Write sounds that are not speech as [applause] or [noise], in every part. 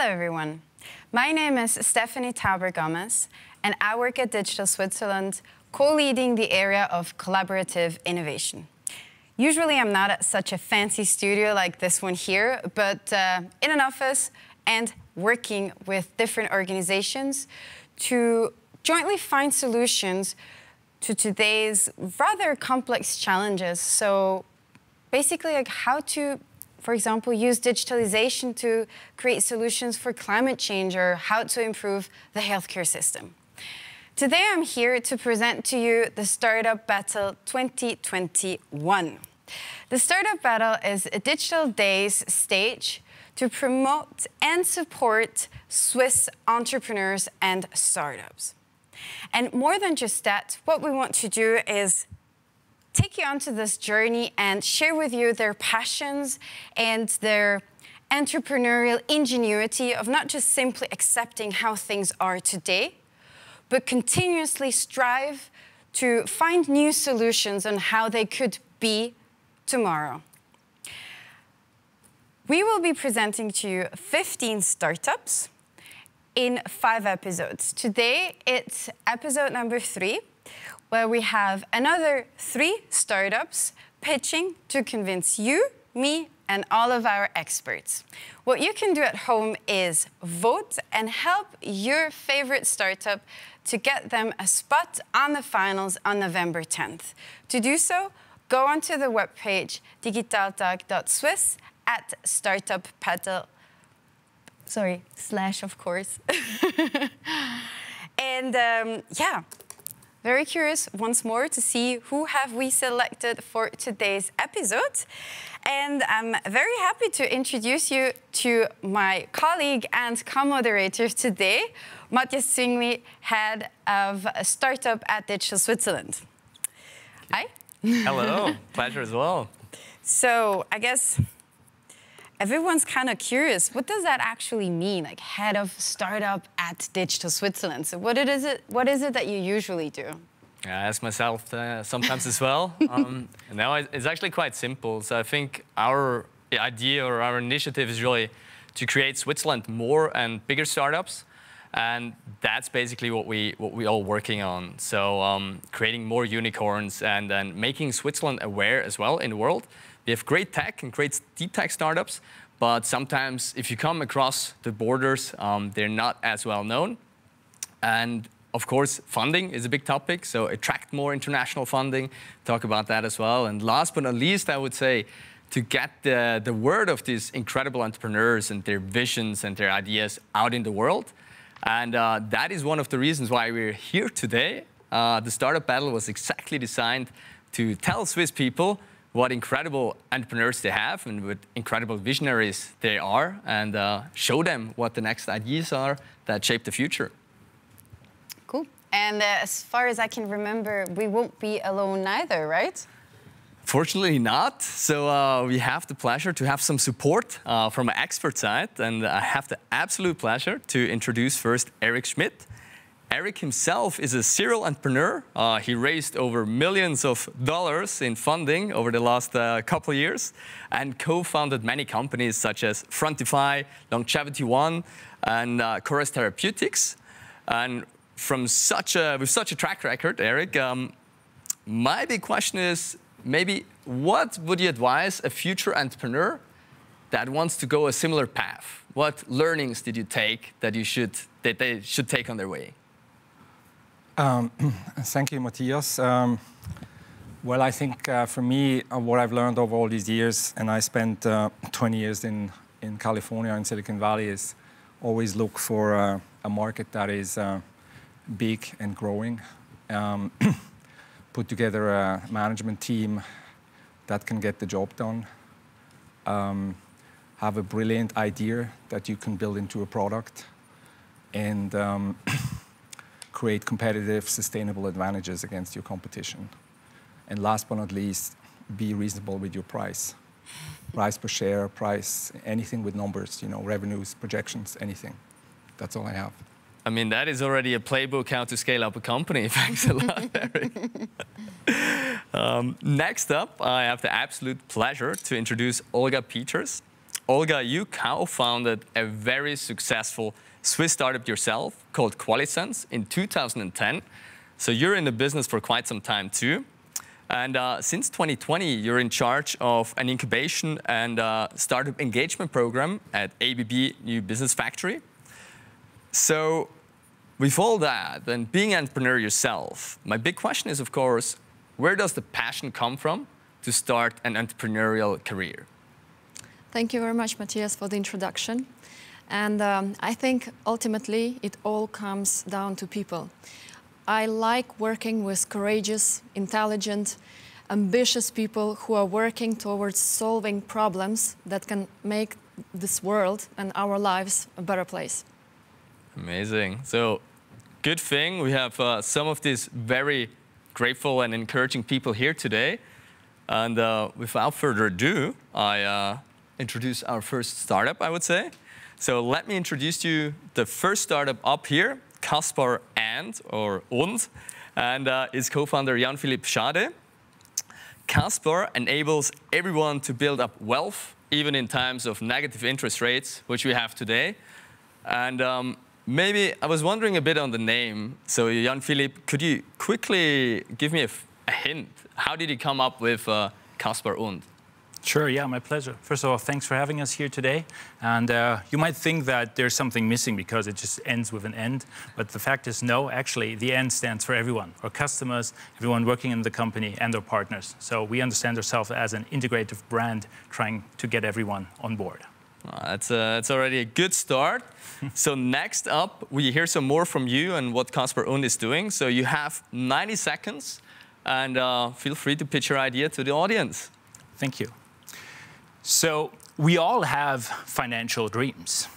Hello, everyone. My name is Stephanie Tauber Gomez, and I work at Digital Switzerland, co-leading the area of collaborative innovation. Usually I'm not at such a fancy studio like this one here, but uh, in an office and working with different organizations to jointly find solutions to today's rather complex challenges. So basically like how to, for example, use digitalization to create solutions for climate change or how to improve the healthcare system. Today I'm here to present to you the Startup Battle 2021. The Startup Battle is a digital days stage to promote and support Swiss entrepreneurs and startups. And more than just that, what we want to do is take you onto this journey and share with you their passions and their entrepreneurial ingenuity of not just simply accepting how things are today, but continuously strive to find new solutions on how they could be tomorrow. We will be presenting to you 15 startups in five episodes. Today, it's episode number three, where we have another three startups pitching to convince you, me, and all of our experts. What you can do at home is vote and help your favorite startup to get them a spot on the finals on November 10th. To do so, go onto the webpage digitaltag.swiss at startup sorry, slash, of course. [laughs] and um, yeah, very curious once more to see who have we selected for today's episode. And I'm very happy to introduce you to my colleague and co-moderator today, Matthias Zwingli, head of a startup at Digital Switzerland. Hi. Hello, pleasure as well. So I guess everyone's kind of curious. What does that actually mean, like head of startup at Digital Switzerland? So what is it? What is it that you usually do? I ask myself uh, sometimes as well. [laughs] Um, now it's actually quite simple. So I think our idea or our initiative is really to create Switzerland more and bigger startups. And that's basically what we what we all working on. So um, creating more unicorns and then making Switzerland aware as well in the world they have great tech and great deep tech startups, but sometimes if you come across the borders, um, they're not as well known. And of course, funding is a big topic, so attract more international funding, talk about that as well. And last but not least, I would say, to get the, the word of these incredible entrepreneurs and their visions and their ideas out in the world. And uh, that is one of the reasons why we're here today. Uh, the Startup Battle was exactly designed to tell Swiss people what incredible entrepreneurs they have and what incredible visionaries they are and uh, show them what the next ideas are that shape the future. Cool. And uh, as far as I can remember, we won't be alone neither, right? Fortunately not. So uh, we have the pleasure to have some support uh, from an expert side. And I have the absolute pleasure to introduce first Eric Schmid. Eric himself is a serial entrepreneur. Uh, he raised over millions of dollars in funding over the last uh, couple of years and co-founded many companies such as Frontify, Longevity One, and uh, Chorus Therapeutics. And from such a, with such a track record, Eric, um, my big question is maybe what would you advise a future entrepreneur that wants to go a similar path? What learnings did you take that you should that they should take on their way? Um, [clears throat] thank you, Matthias. Um, well, I think uh, for me, uh, what I've learned over all these years, and I spent uh, 20 years in, in California, in Silicon Valley, is always look for uh, a market that is uh, big and growing. Um, [clears throat] put together a management team that can get the job done. Um, have a brilliant idea that you can build into a product. And um, [clears throat] create competitive, sustainable advantages against your competition. And last but not least, be reasonable with your price. Price per share, price, anything with numbers, you know, revenues, projections, anything. That's all I have. I mean, that is already a playbook how to scale up a company. Thanks a lot, Eric. um, next up, I have the absolute pleasure to introduce Olga Peters. Olga, you co-founded a very successful Swiss startup yourself called QualySense in 2010. So you're in the business for quite some time too. And uh, since 2020, you're in charge of an incubation and uh, startup engagement program at ABB New Business Factory. So with all that, and being an entrepreneur yourself, my big question is, of course, where does the passion come from to start an entrepreneurial career? Thank you very much, Matthias, for the introduction. And um, I think ultimately it all comes down to people. I like working with courageous, intelligent, ambitious people who are working towards solving problems that can make this world and our lives a better place. Amazing. So, good thing we have uh, some of these very grateful and encouraging people here today. And uh, without further ado, I uh, introduce our first startup, I would say. So let me introduce you the first startup up here, Kaspar and, or Und, and uh, its co-founder Jan-Philipp Schade. Kaspar enables everyone to build up wealth, even in times of negative interest rates, which we have today. And um, maybe I was wondering a bit on the name. So Jan-Philipp, could you quickly give me a, hint? How did you come up with uh, Und? Sure, yeah, my pleasure. First of all, thanks for having us here today. And uh, you might think that there's something missing because it just ends with an end. But the fact is, no, actually, the end stands for everyone our customers, everyone working in the company, and our partners. So we understand ourselves as an integrative brand trying to get everyone on board. Uh, that's, uh, that's already a good start. [laughs] so next up, we hear some more from you and what Kaspar Und is doing. So you have 90 seconds, and uh, feel free to pitch your idea to the audience. Thank you. So we all have financial dreams.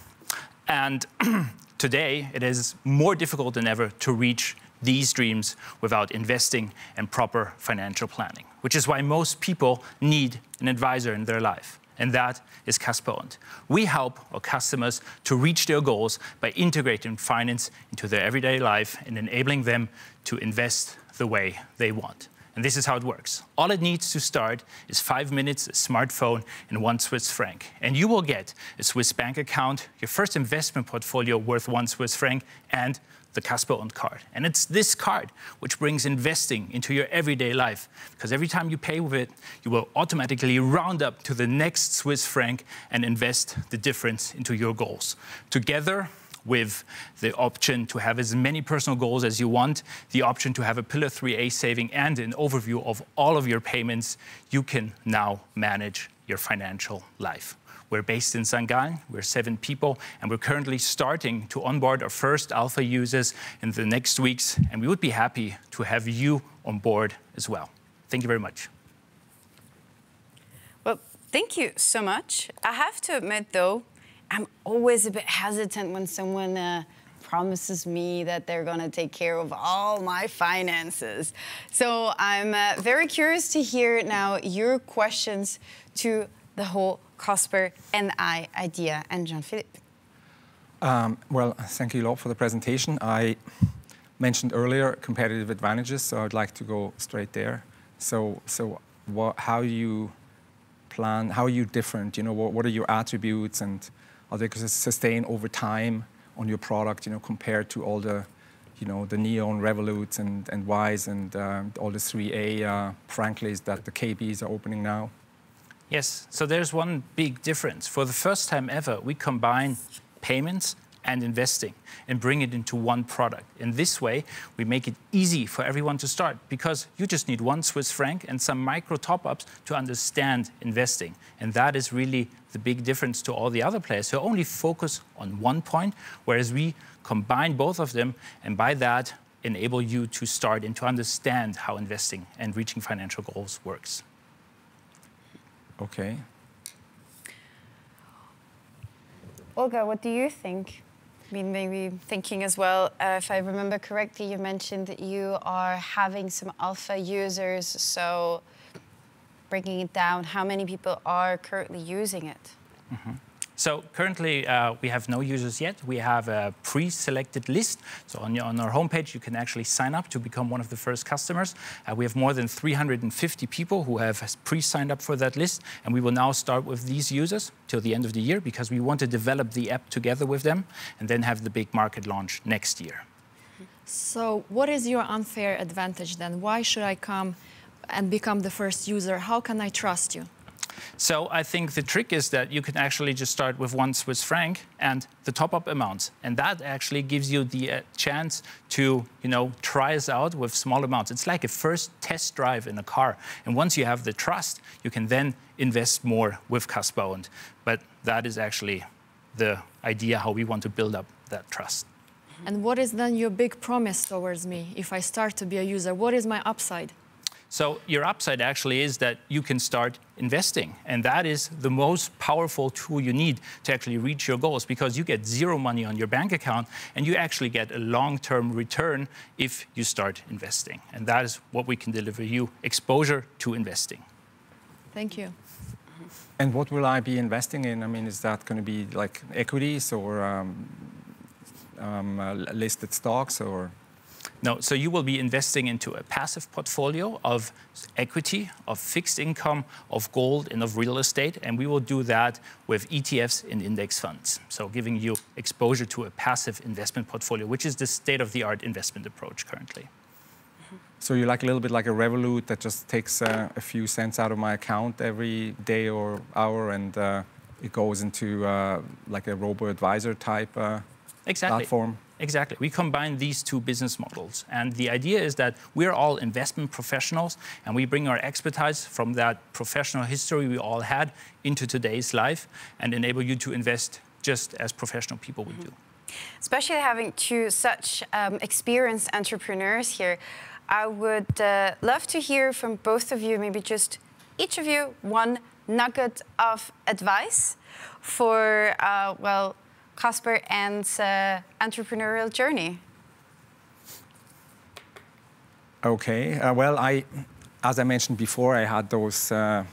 And [clears throat] today, it is more difficult than ever to reach these dreams without investing and proper financial planning, which is why most people need an advisor in their life. And that is Kaspar Und. We help our customers to reach their goals by integrating finance into their everyday life and enabling them to invest the way they want. And this is how it works. All it needs to start is five minutes, a smartphone, and one Swiss franc. And you will get a Swiss bank account, your first investment portfolio worth one Swiss franc, and the Kaspar Und card. And it's this card which brings investing into your everyday life. Because every time you pay with it, you will automatically round up to the next Swiss franc and invest the difference into your goals. Together, with the option to have as many personal goals as you want, the option to have a Pillar 3A saving, and an overview of all of your payments, you can now manage your financial life. We're based in. Gallen. We're seven people, and we're currently starting to onboard our first alpha users in the next weeks, and we would be happy to have you on board as well. Thank you very much. Well, thank you so much. I have to admit, though, I'm always a bit hesitant when someone uh, promises me that they're going to take care of all my finances. So I'm uh, very curious to hear now your questions to the whole Kaspar and I idea and Jan-Philipp. Um, well, thank you a lot for the presentation. I mentioned earlier competitive advantages, so I'd like to go straight there. So, so what, how you plan, how are you different? You know, what, what are your attributes and are they going to sustain over time on your product, you know, compared to all the, you know, the Neon, Revoluts, and, and Wise, and uh, all the 3A uh, Franklys that the KBs are opening now? Yes, so there's one big difference. For the first time ever, we combine payments and investing and bring it into one product. In this way, we make it easy for everyone to start because you just need one Swiss franc and some micro top ups to understand investing. And that is really the big difference to all the other players who only focus on one point, whereas we combine both of them and by that enable you to start and to understand how investing and reaching financial goals works. Okay. Olga, what do you think? I mean, maybe thinking as well, uh, if I remember correctly, you mentioned that you are having some alpha users, so breaking it down, how many people are currently using it? Mm -hmm. So currently, uh, we have no users yet. We have a pre-selected list. So on, on, our homepage, you can actually sign up to become one of the first customers. Uh, we have more than 350 people who have pre-signed up for that list, and we will now start with these users till the end of the year because we want to develop the app together with them and then have the big market launch next year. So what is your unfair advantage then? Why should I come and become the first user? How can I trust you? So I think the trick is that you can actually just start with one Swiss franc and the top-up amounts, and that actually gives you the uh, chance to, you know, try us out with small amounts. It's like a first test drive in a car, and once you have the trust, you can then invest more with Kaspar. But that is actually the idea how we want to build up that trust. And what is then your big promise towards me if I start to be a user? What is my upside? So your upside actually is that you can start investing. And that is the most powerful tool you need to actually reach your goals because you get zero money on your bank account and you actually get a long-term return if you start investing. And that is what we can deliver you, exposure to investing. Thank you. And what will I be investing in? I mean, is that going to be like equities or um, um, uh, listed stocks or? No, so you will be investing into a passive portfolio of equity, of fixed income, of gold, and of real estate. And we will do that with ETFs and index funds. So giving you exposure to a passive investment portfolio, which is the state-of-the-art investment approach currently. So you're like a little bit like a Revolut that just takes uh, a few cents out of my account every day or hour and uh, it goes into uh, like a robo-advisor type uh, exactly. platform? Exactly. We combine these two business models. And the idea is that we're all investment professionals and we bring our expertise from that professional history we all had into today's life and enable you to invest just as professional people would do. Especially having two such um, experienced entrepreneurs here, I would uh, love to hear from both of you, maybe just each of you, one nugget of advice for, uh, well, Kaspar and uh, entrepreneurial journey? Okay. Uh, well, I, as I mentioned before, I had those uh,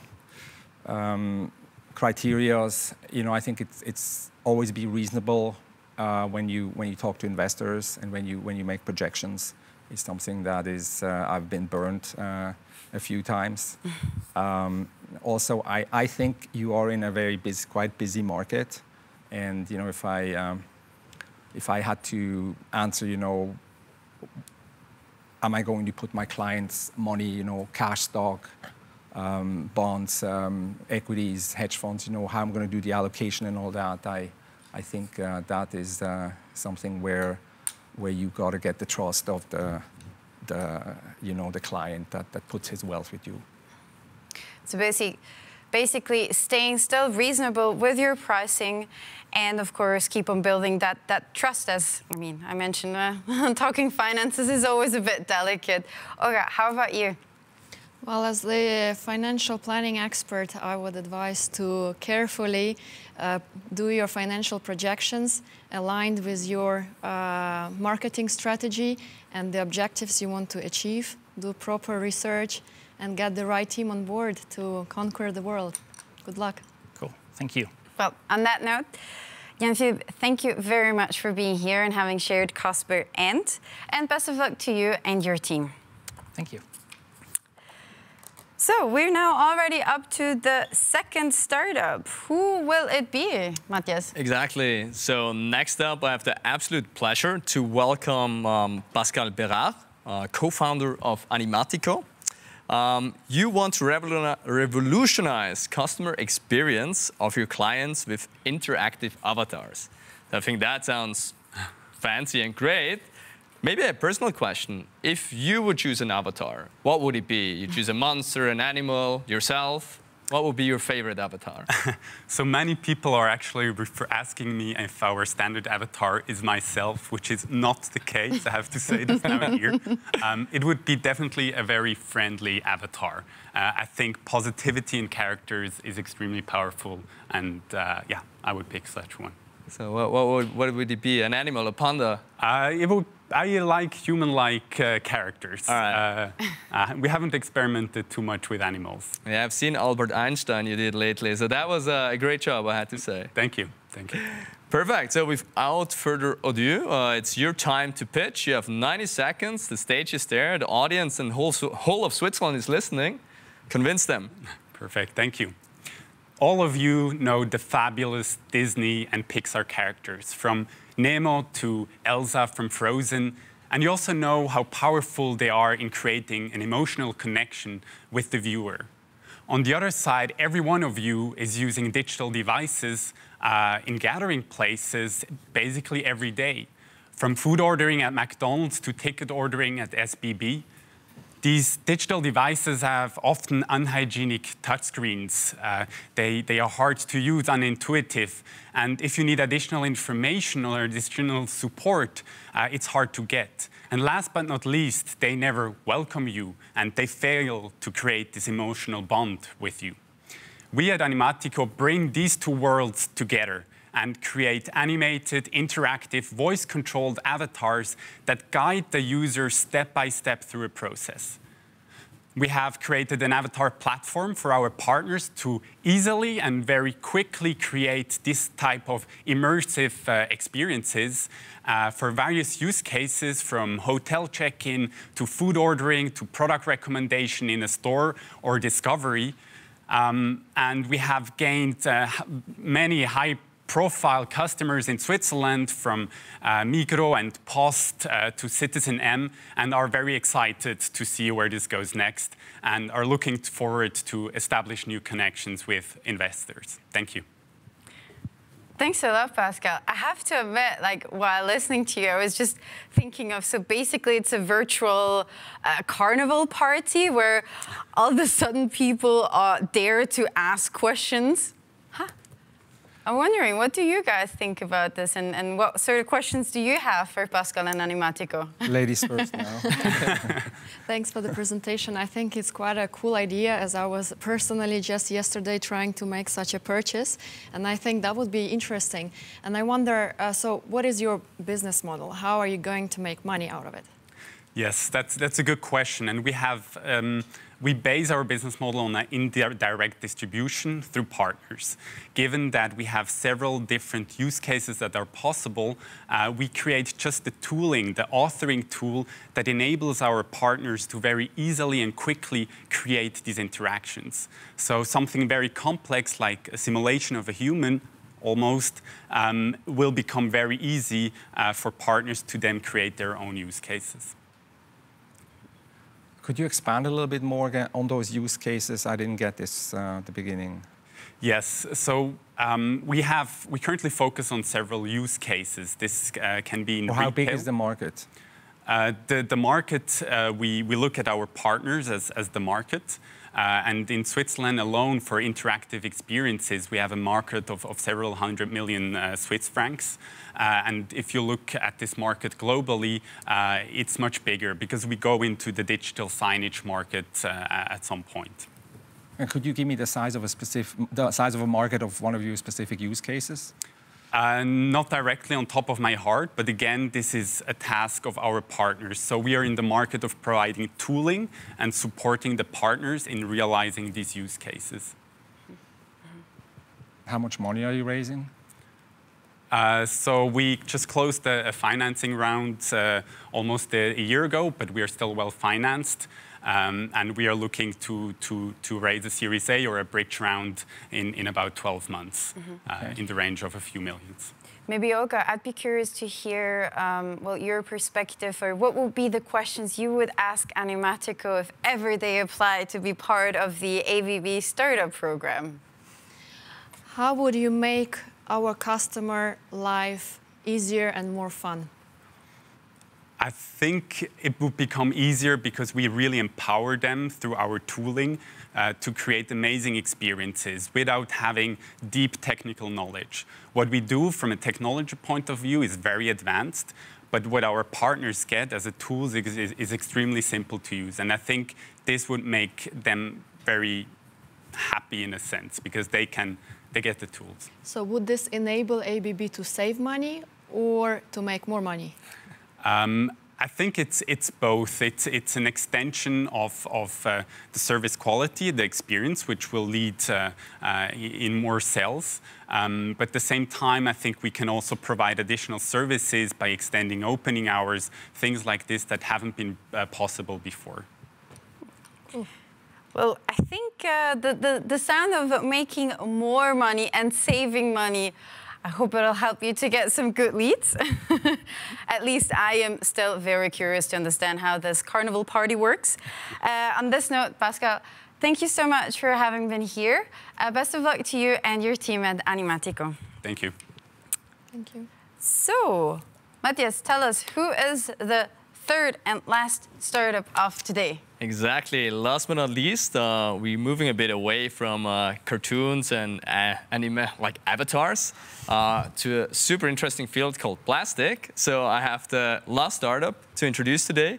um, criterias. You know, I think it's, it's always be reasonable uh, when you when you talk to investors and when you when you make projections. It's something that is uh, I've been burned uh, a few times. [laughs] um, also, I, I think you are in a very busy, quite busy market. And you know, if I um, if I had to answer, you know, am I going to put my clients' money, you know, cash stock, um, bonds, um, equities, hedge funds, you know, how I'm going to do the allocation and all that. I I think uh, that is uh, something where where you got to get the trust of the the you know the client that, that puts his wealth with you. So basically, basically staying still reasonable with your pricing and of course keep on building that, that trust as, I mean, I mentioned uh, [laughs] talking finances is always a bit delicate. Okay, how about you? Well, as the financial planning expert, I would advise to carefully uh, do your financial projections aligned with your uh, marketing strategy and the objectives you want to achieve. Do proper research and get the right team on board to conquer the world. Good luck. Cool. Thank you. Well, on that note, Jan thank you very much for being here and having shared Kaspar and, and best of luck to you and your team. Thank you. So we're now already up to the second startup. Who will it be, Matthias? Exactly. So next up, I have the absolute pleasure to welcome um, Pascal Bérard, uh, co-founder of Animatico. Um, you want to revolutionize customer experience of your clients with interactive avatars. I think that sounds fancy and great. Maybe a personal question. If you would choose an avatar, what would it be? You choose a monster, an animal, yourself? What would be your favorite avatar? [laughs] so many people are actually asking me if our standard avatar is myself, which is not the case, I have to say this now and here. [laughs] Um, it would be definitely a very friendly avatar. Uh, I think positivity in characters is extremely powerful, and uh, yeah, I would pick such one. So what, what, would, what would it be? An animal, a panda? Uh, it would I like human-like uh, characters. Right. Uh, uh, we haven't experimented too much with animals. Yeah, I've seen Albert Einstein you did lately, so that was a great job, I had to say. Thank you. Thank you. Perfect. So without further ado, uh, it's your time to pitch. You have 90 seconds. The stage is there. The audience and whole, whole of Switzerland is listening. Convince them. Perfect. Thank you. All of you know the fabulous Disney and Pixar characters, from Nemo to Elsa from Frozen. And you also know how powerful they are in creating an emotional connection with the viewer. On the other side, every one of you is using digital devices uh, in gathering places basically every day, from food ordering at McDonald's to ticket ordering at SBB. These digital devices have often unhygienic touchscreens. Uh, they, they are hard to use, unintuitive. And if you need additional information or additional support, uh, it's hard to get. And last but not least, they never welcome you and they fail to create this emotional bond with you. We at Animatico bring these two worlds together and create animated, interactive, voice-controlled avatars that guide the user step by step through a process. We have created an avatar platform for our partners to easily and very quickly create this type of immersive uh, experiences uh, for various use cases from hotel check-in to food ordering to product recommendation in a store or discovery. Um, and we have gained uh, many high profile customers in Switzerland from uh, Migros and Post uh, to citizenM and are very excited to see where this goes next and are looking forward to establish new connections with investors. Thank you. Thanks a lot, Pascal. I have to admit, like while listening to you, I was just thinking of so basically it's a virtual uh, carnival party where all of a sudden people are dare to ask questions I'm wondering, what do you guys think about this and, and what sort of questions do you have for Pascal and Animatico? [laughs] Ladies first now. [laughs] Thanks for the presentation. I think it's quite a cool idea as I was personally just yesterday trying to make such a purchase. And I think that would be interesting. And I wonder, uh, so what is your business model? How are you going to make money out of it? Yes, that's, that's a good question. And we have um, we base our business model on indirect distribution through partners. Given that we have several different use cases that are possible, uh, we create just the tooling, the authoring tool that enables our partners to very easily and quickly create these interactions. So something very complex like a simulation of a human almost, um, will become very easy uh, for partners to then create their own use cases. Could you expand a little bit more on those use cases? I didn't get this uh, at the beginning. Yes, so um, we have we currently focus on several use cases. This uh, can be in well, How big is the market? Uh, the, the market, uh, we, we look at our partners as, as the market. Uh, and in Switzerland alone, for interactive experiences, we have a market of, of several hundred million uh, Swiss francs. Uh, and if you look at this market globally, uh, it's much bigger because we go into the digital signage market uh, at some point. And could you give me the size of a specific, the size of a market of one of your specific use cases? Uh, not directly on top of my heart, but again, this is a task of our partners. So we are in the market of providing tooling and supporting the partners in realizing these use cases. How much money are you raising? Uh, so we just closed a, a financing round uh, almost a, a, year ago, but we are still well financed. Um, and we are looking to, to, to raise a Series A or a bridge round in, in about 12 months, mm -hmm. uh, okay. in the range of a few millions. Maybe Olga, I'd be curious to hear um, well your perspective, or what would be the questions you would ask Animatico if ever they apply to be part of the ABB startup program. How would you make our customer life easier and more fun? I think it would become easier because we really empower them through our tooling uh, to create amazing experiences without having deep technical knowledge. What we do from a technology point of view is very advanced, but what our partners get as a tool is, is, is extremely simple to use. And I think this would make them very happy in a sense because they can they get the tools. So would this enable ABB to save money or to make more money? Um, I think it's it's both. It's it's an extension of of uh, the service quality, the experience, which will lead uh, uh, in more sales. Um, but at the same time, I think we can also provide additional services by extending opening hours, things like this that haven't been uh, possible before. Well, I think uh, the, the, the sound of making more money and saving money, I hope it'll help you to get some good leads. [laughs] At least I am still very curious to understand how this carnival party works. Uh, on this note, Pascal, thank you so much for having been here. Uh, best of luck to you and your team at Animatico. Thank you. Thank you. So, Matthias, tell us who is the third and last startup of today? Exactly. Last but not least, uh, we're moving a bit away from uh, cartoons and uh, anime like avatars uh, to a super interesting field called plastic. So I have the last startup to introduce today.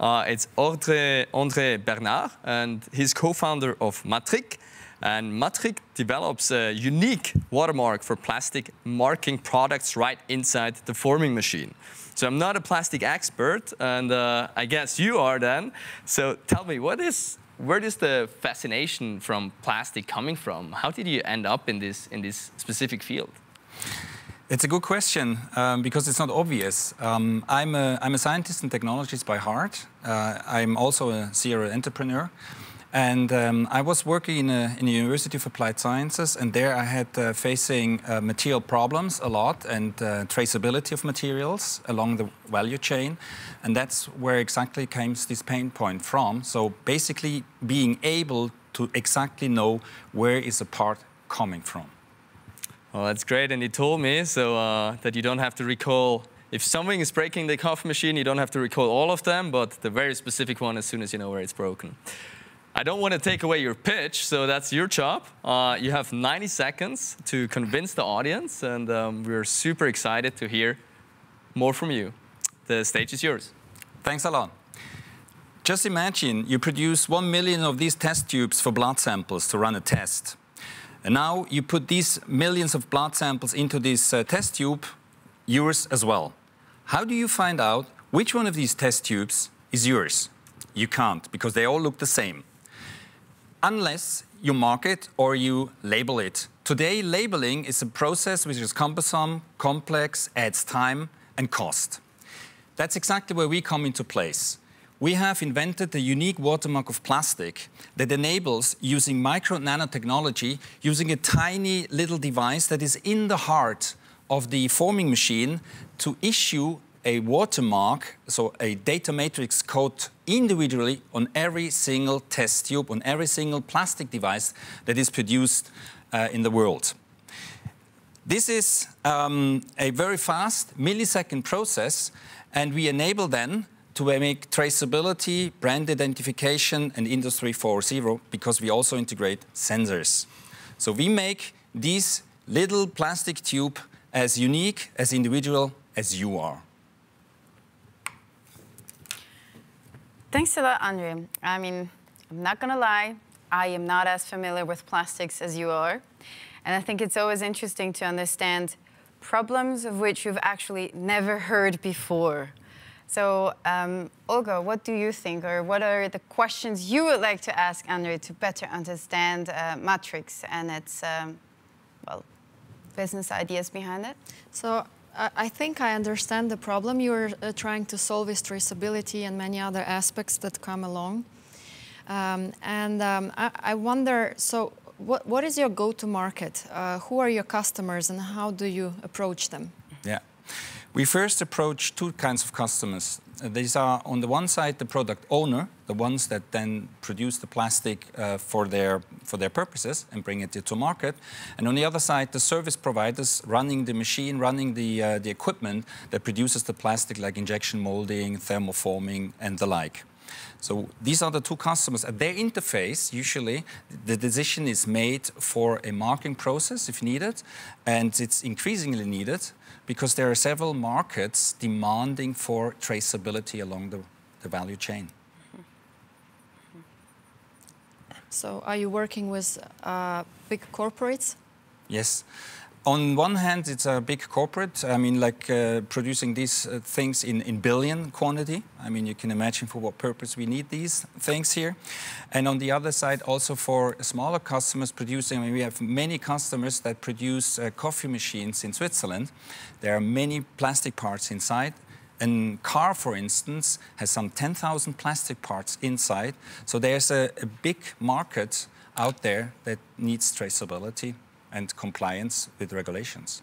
Uh, it's André, André Bernard, and he's co-founder of matriq. And matriq develops a unique watermark for plastic marking products right inside the forming machine. So I'm not a plastic expert, and uh, I guess you are then. So tell me, what is, where is the fascination from plastic coming from? How did you end up in this, in this specific field? It's a good question um, because it's not obvious. Um, I'm, a, I'm a scientist and technologist by heart. Uh, I'm also a serial entrepreneur. And um, I was working in a, in a, University of Applied Sciences, and there I had uh, facing uh, material problems a lot and uh, traceability of materials along the value chain. And that's where exactly came this pain point from. So basically being able to exactly know where is a part coming from. Well, that's great. And you told me so uh, that you don't have to recall if something is breaking the coffee machine, you don't have to recall all of them, but the very specific one as soon as you know where it's broken. I don't want to take away your pitch, so that's your job. Uh, you have 90 seconds to convince the audience, and um, we're super excited to hear more from you. The stage is yours. Thanks a lot. Just imagine you produce one million of these test tubes for blood samples to run a test. And now you put these millions of blood samples into this uh, test tube, yours as well. How do you find out which one of these test tubes is yours? You can't, because they all look the same unless you mark it or you label it. Today, labeling is a process which is cumbersome, complex, adds time and cost. That's exactly where we come into place. We have invented a unique watermark of plastic that enables using micro nanotechnology, using a tiny little device that is in the heart of the forming machine to issue a watermark, so a data matrix code individually on every single test tube, on every single plastic device that is produced uh, in the world. This is um, a very fast millisecond process, and we enable then to make traceability, brand identification, and Industry 4.0 because we also integrate sensors. So we make these little plastic tube as unique, as individual as you are. Thanks a lot, Andre. I mean, I'm not gonna lie, I am not as familiar with plastics as you are. And I think it's always interesting to understand problems of which you've actually never heard before. So, um, Olga, what do you think, or what are the questions you would like to ask Andre to better understand uh, Matrix and its, um, well, business ideas behind it? So, I think I understand the problem you're uh, trying to solve is traceability and many other aspects that come along. Um, and um, I, I, wonder, so what, what is your go-to-market? Uh, who are your customers and how do you approach them? Yeah. We first approach two kinds of customers. Uh, these are, on the one side, the product owner, the ones that then produce the plastic uh, for, their, for their purposes and bring it to market. And on the other side, the service providers running the machine, running the, uh, the equipment that produces the plastic, like injection molding, thermoforming, and the like. So these are the two customers. At their interface, usually, the decision is made for a marking process if needed, and it's increasingly needed because there are several markets demanding for traceability along the, the value chain. So are you working with uh, big corporates? Yes. On one hand, it's a big corporate. I mean, like uh, producing these uh, things in, in billion quantity. I mean, you can imagine for what purpose we need these things here. And on the other side, also for smaller customers producing, I mean, we have many customers that produce uh, coffee machines in Switzerland. There are many plastic parts inside. A car, for instance, has some 10,000 plastic parts inside. So there's a, a big market out there that needs traceability and compliance with regulations.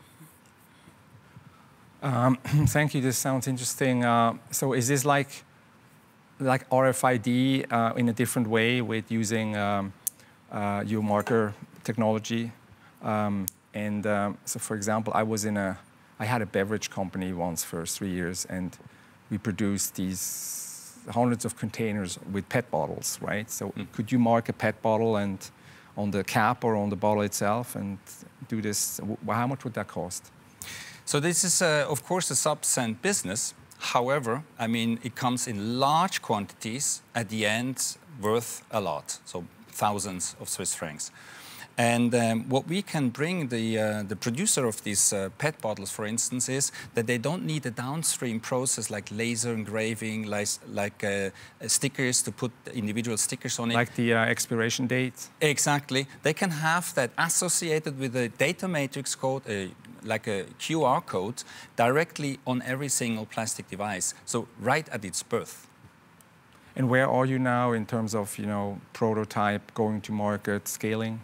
Um, [clears throat] thank you. This sounds interesting. Uh, so is this like like RFID uh, in a different way with using um, uh, your marker technology? Um, and um, so, for example, I was in a I had a beverage company once for three years, and we produced these hundreds of containers with PET bottles, right? So mm. could you mark a PET bottle and on the cap or on the bottle itself and do this? How much would that cost? So this is, uh, of course, a sub-cent business. However, I mean, it comes in large quantities at the end worth a lot, so thousands of Swiss francs. And um, what we can bring the, uh, the producer of these uh, PET bottles, for instance, is that they don't need a downstream process like laser engraving, like, like uh, stickers to put individual stickers on it. Like the uh, expiration date? Exactly. They can have that associated with a data matrix code, uh, like a QR code, directly on every single plastic device. So right at its birth. And where are you now in terms of, you know, prototype, going to market, scaling?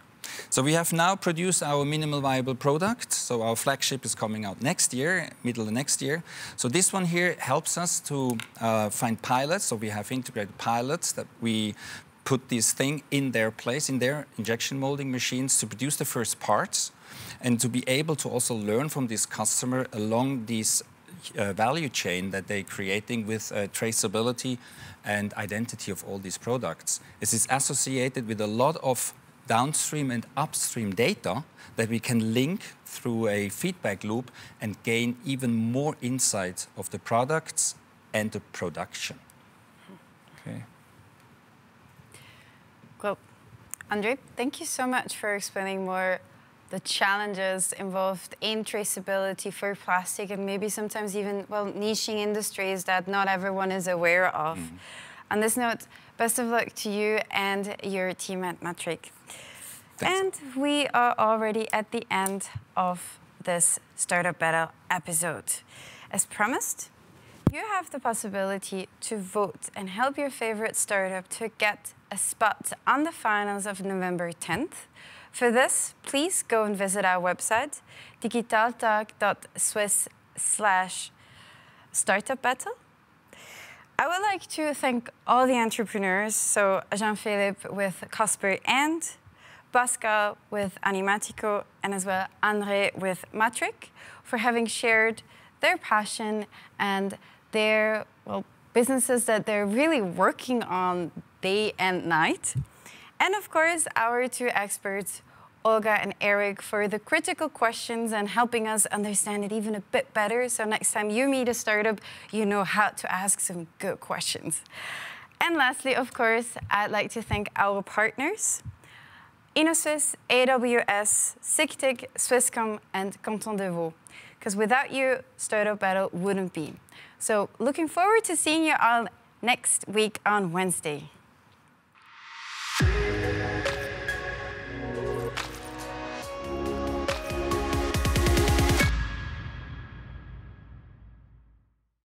So we have now produced our minimal viable product. So our flagship is coming out next year, middle of next year. So this one here helps us to uh, find pilots. So we have integrated pilots that we put this thing in their place, in their injection molding machines to produce the first parts and to be able to also learn from this customer along this uh, value chain that they're creating with uh, traceability and identity of all these products. This is associated with a lot of downstream and upstream data that we can link through a feedback loop and gain even more insight of the products and the production. Okay. Well, Andre, thank you so much for explaining more the challenges involved in traceability for plastic and maybe sometimes even, well, niching industries that not everyone is aware of. Mm. On this note, best of luck to you and your team at matriq. And we are already at the end of this Startup Battle episode. As promised, you have the possibility to vote and help your favorite startup to get a spot on the finals of November 10th. For this, please go and visit our website, digitaltag.swiss slash startup battle. I would like to thank all the entrepreneurs, so Jean-Philippe with Kaspar and Pascal with Animatico, and as well Andre with matriq for having shared their passion and their well, businesses that they're really working on day and night. And of course, our two experts, Olga and Eric, for the critical questions and helping us understand it even a bit better. So next time you meet a startup, you know how to ask some good questions. And lastly, of course, I'd like to thank our partners, Innosuisse, AWS, Sictic, Swisscom, and Canton de Vaud. Because without you, Startup Battle wouldn't be. So looking forward to seeing you all next week on Wednesday.